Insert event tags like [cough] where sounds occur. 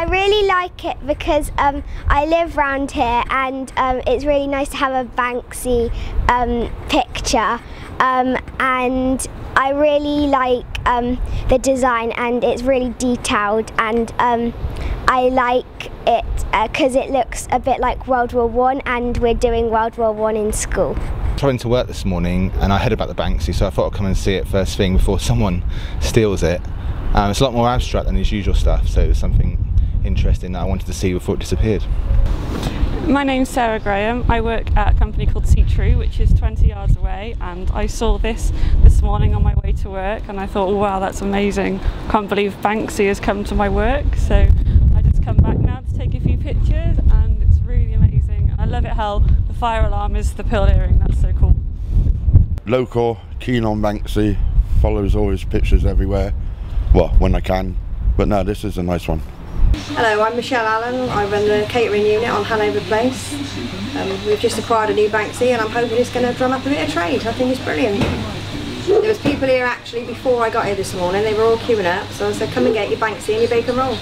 I really like it because um, I live round here and um, it's really nice to have a Banksy um, picture um, and I really like um, the design and it's really detailed and um, I like it because uh, it looks a bit like World War One and we're doing World War One in school. Travelling to work this morning and I heard about the Banksy so I thought I'd come and see it first thing before [laughs] someone steals it. Um, it's a lot more abstract than his usual stuff so it was something interesting that I wanted to see before it disappeared. My name's Sarah Graham. I work at a company called See True, which is 20 yards away, and I saw this this morning on my way to work, and I thought, oh, wow, that's amazing. Can't believe Banksy has come to my work, so I just come back now to take a few pictures, and it's really amazing. I love it how the fire alarm is the pearl earring. That's so cool. Local, keen on Banksy, follows all his pictures everywhere. Well, when I can, but no, this is a nice one. Hello, I'm Michelle Allen. I run the catering unit on Hanover Place. Um, we've just acquired a new Banksy and I'm hoping it's going to drum up a bit of trade. I think it's brilliant. There was people here actually before I got here this morning. They were all queuing up, so I said, come and get your Banksy and your bacon roll.